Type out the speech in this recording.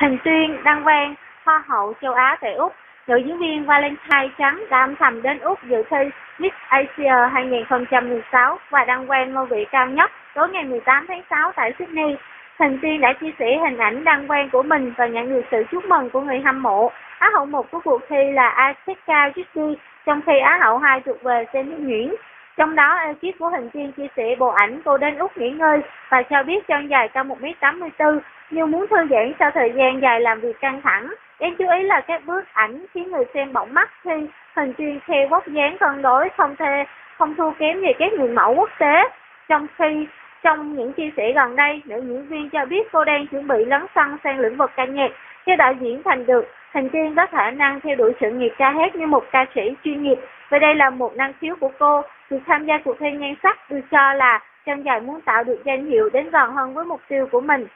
Hình Tuyên, Đăng Quang, Hoa hậu châu Á tại Úc, nữ diễn viên Valentine Trắng đã âm thầm đến Úc dự thi Miss Asia 2016 và đăng quang ngôi vị cao nhất tối ngày 18 tháng 6 tại Sydney. Hình Tuyên đã chia sẻ hình ảnh đăng quang của mình và nhận được sự chúc mừng của người hâm mộ. Á hậu một của cuộc thi là Aseka Justi, trong khi Á hậu hai thuộc về Jenny Nguyễn. Trong đó, ekip của Hình Tiên chia sẻ bộ ảnh cô đến Úc nghỉ ngơi và cho biết chân dài cao 1m84 nhưng muốn thư giãn sau thời gian dài làm việc căng thẳng. Đáng chú ý là các bức ảnh khiến người xem bỏng mắt khi Hình chuyên theo vóc dáng cân đối không thê không thua kém về các người mẫu quốc tế. Trong khi trong những chia sẻ gần đây, nữ diễn viên cho biết cô đang chuẩn bị lấn sân sang lĩnh vực ca nhạc. Theo đạo diễn thành được, Hình Tiên có khả năng theo đuổi sự nghiệp ca hát như một ca sĩ chuyên nghiệp và đây là một năng khiếu của cô. Việc tham gia cuộc thi nhan sắc được cho là chân dài muốn tạo được danh hiệu đến gần hơn với mục tiêu của mình.